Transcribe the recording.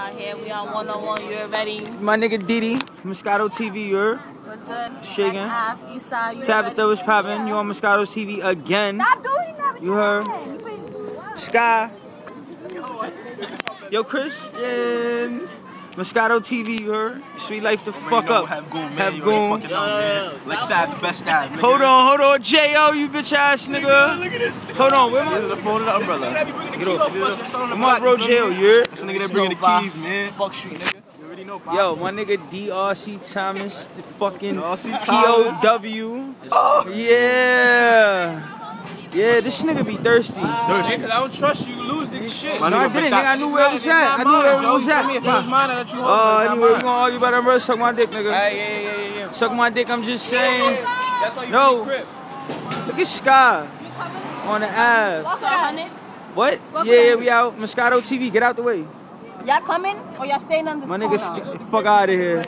out here. We on 101. You already. My nigga Didi, Moscato TV, you're. What's good? Shaking. That's Af, Eastside. You Tabitha was popping. You on Moscato TV again. Stop doing that. You heard? Sky. Yo, Christian. Moscato TV, you heard? Sweet life the fuck know, up. Have goon, man. Have you goon. Fucking know, man. Like side, the best side. nigga. Hold on, hold on, J.O., you bitch ass nigga. Look at this. Hold on, where This is my... the phone and the umbrella. Get off. Come on, bro, J.O., you heard? This nigga that bringing the keys, man. Buck Street, nigga. You already know, Pop. Yo, my nigga DRC Thomas, the fucking DRC Thomas. POW. Yeah. Yeah, this nigga be thirsty. Thirsty. Cause I don't trust you, you lose nigga shit. No, I didn't, nigga. I knew where it was at. I knew where it was If it was at. mine that you hold, Oh, anyway, we mine. gonna argue about that bro. Suck my dick, nigga. Yeah, yeah, yeah, yeah. Suck my dick, I'm just saying. That's why you No. no. Look at Sky on the Ave. Walk For a it hundred? What? Yeah, yeah, we out. Moscato TV, get out the way. Y'all coming or y'all staying on this My nigga, fuck out of here.